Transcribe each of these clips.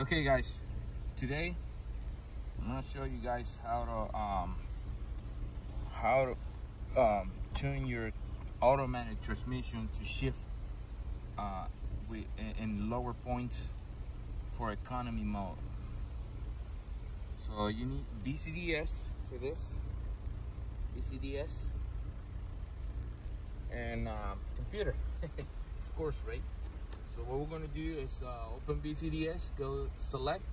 Okay guys, today I'm gonna show you guys how to um, how to um, tune your automatic transmission to shift uh, with, in lower points for economy mode. So you need VCDS for this, VCDS, and uh, computer, of course, right? So what we're gonna do is uh, open VCDS, go select,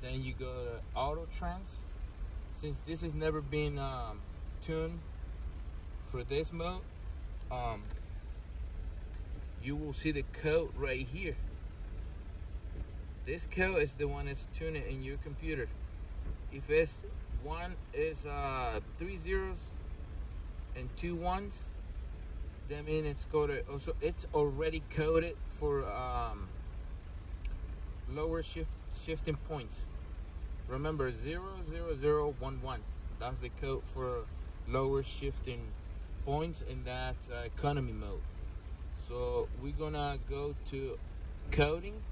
then you go to auto trans. Since this has never been um, tuned for this mode, um, you will see the code right here. This code is the one that's tuned in your computer. If it's one is uh, three zeros and two ones, that means it's coded also it's already coded for um, lower shift shifting points. Remember 00011 that's the code for lower shifting points in that uh, economy mode. So we're gonna go to coding.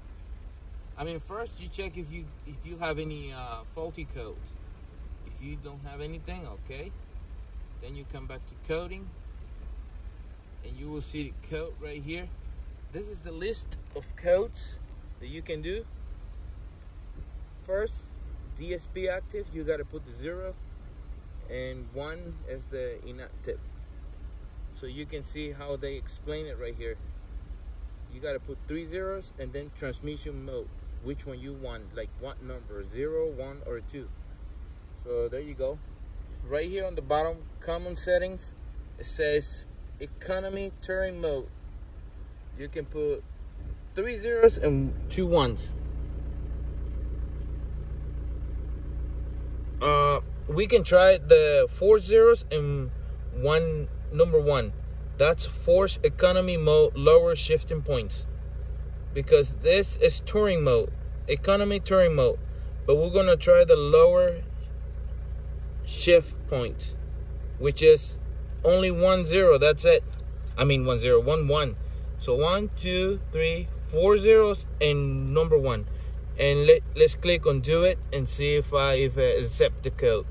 I mean first you check if you if you have any uh, faulty codes. If you don't have anything okay then you come back to coding and you will see the code right here. This is the list of codes that you can do. First, DSP active, you gotta put the zero and one is the inactive. So you can see how they explain it right here. You gotta put three zeros and then transmission mode. Which one you want, like what number, zero, one, or two. So there you go. Right here on the bottom, common settings, it says economy touring mode. You can put three zeros and two ones. Uh, we can try the four zeros and one number one. That's force economy mode, lower shifting points. Because this is touring mode, economy touring mode. But we're gonna try the lower shift points, which is only one zero that's it. I mean one zero one one. So one two three four zeros and number one. And let, let's click on do it and see if i if I accept the code.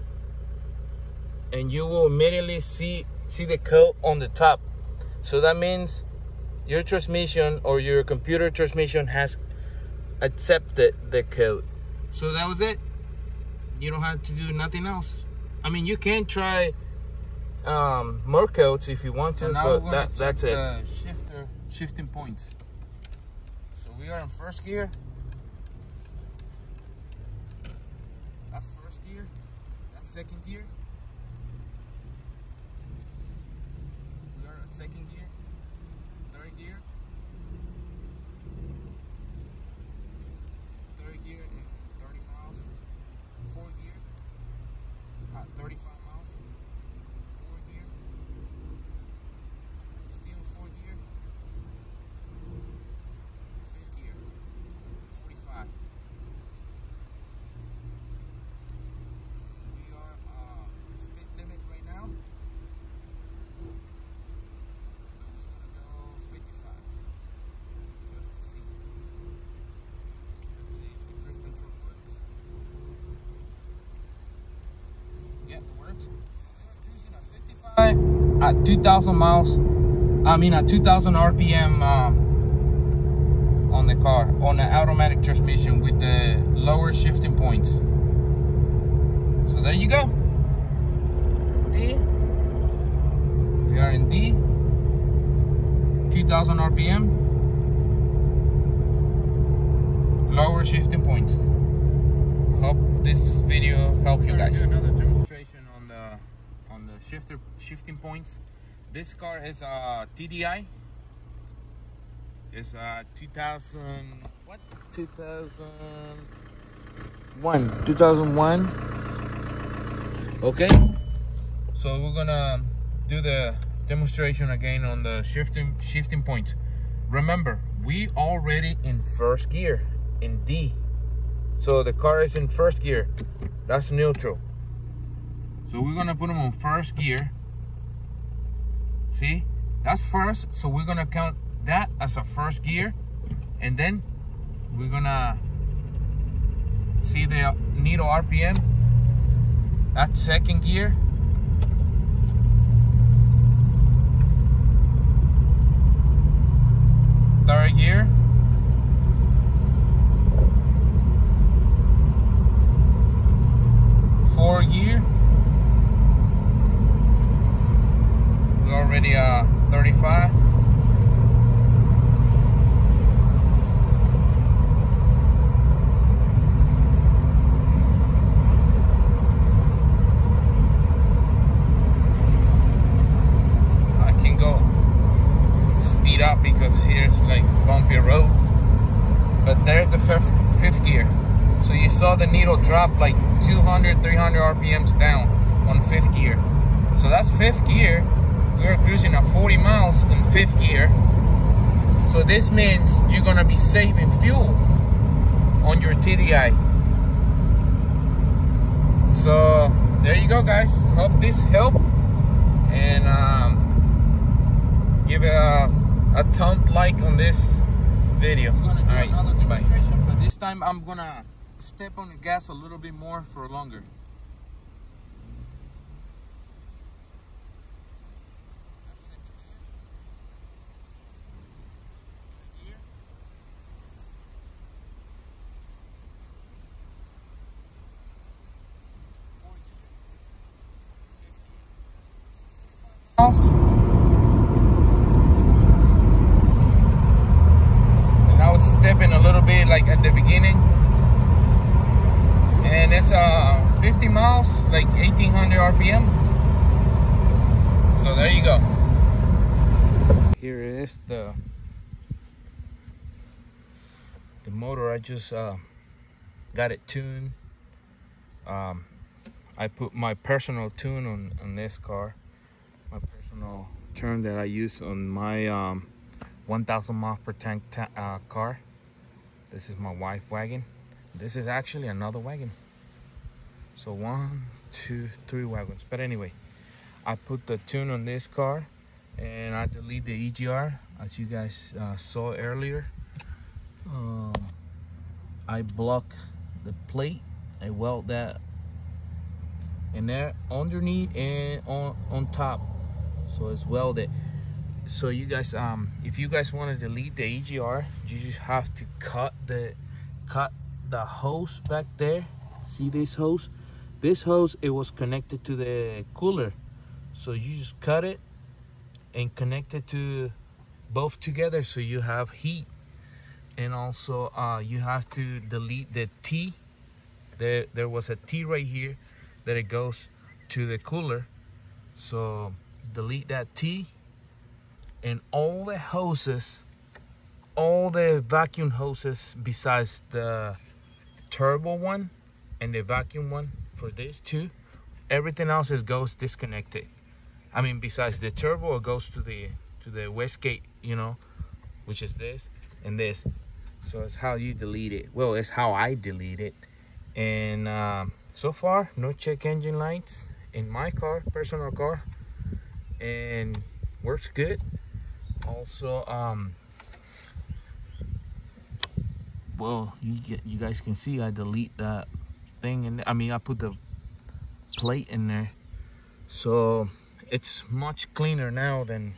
And you will immediately see see the code on the top. So that means your transmission or your computer transmission has accepted the code. So that was it. You don't have to do nothing else. I mean you can try um, more coats if you want to, so but that, that's it. Shifter, shifting points. So we are in first gear. That's first gear. That's second gear. We are in second gear. Third gear. Third gear in 30 miles. Fourth gear. Uh, 35 at 2,000 miles, I mean at 2,000 RPM um, on the car, on the automatic transmission with the lower shifting points. So there you go. D. We are in D. 2,000 RPM. Lower shifting points. Hope this video helped you guys shifter shifting points. This car is a TDI. It's a 2000 what? 2001. 2001. Okay. So we're gonna do the demonstration again on the shifting shifting points. Remember, we already in first gear in D. So the car is in first gear. That's neutral. So we're gonna put them on first gear. See, that's first. So we're gonna count that as a first gear. And then we're gonna see the needle RPM. That's second gear. Third gear. Fourth gear. We're already uh 35. I can go speed up because here's like bumpy road. But there's the fifth, fifth gear. So you saw the needle drop like 200, 300 RPMs down on fifth gear. So that's fifth gear. We were cruising at 40 miles in fifth gear. So this means you're gonna be saving fuel on your TDI. So there you go guys. Hope this helped. And um, give it a, a thumb like on this video. We're gonna do Alright, another bye. demonstration, but this time I'm gonna step on the gas a little bit more for longer. house. And a little bit like at the beginning. And it's uh 50 miles, like 1800 RPM. So there you go. Here is the the motor I just uh, got it tuned. Um, I put my personal tune on, on this car my personal term that I use on my um, 1000 miles per tank ta uh, car. This is my wife wagon. This is actually another wagon. So one, two, three wagons. But anyway, I put the tune on this car and I delete the EGR as you guys uh, saw earlier. Um, I block the plate. I weld that and there underneath and on on top so it's welded so you guys um if you guys want to delete the EGR you just have to cut the cut the hose back there. See this hose? This hose it was connected to the cooler. So you just cut it and connect it to both together so you have heat. And also uh you have to delete the T. There there was a T right here that it goes to the cooler. So delete that T and all the hoses all the vacuum hoses besides the turbo one and the vacuum one for this too everything else is goes disconnected. I mean besides the turbo it goes to the to the wastegate you know which is this and this. So it's how you delete it. Well it's how I delete it. And um, so far no check engine lights in my car personal car. And works good also um well you get you guys can see i delete that thing and i mean i put the plate in there. So it's much cleaner now than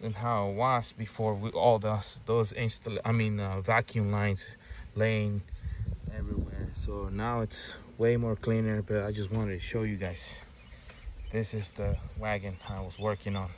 than how it was before with all those those install i mean uh, vacuum lines laying everywhere. So now it's way more cleaner but i just wanted to show you guys. This is the wagon I was working on.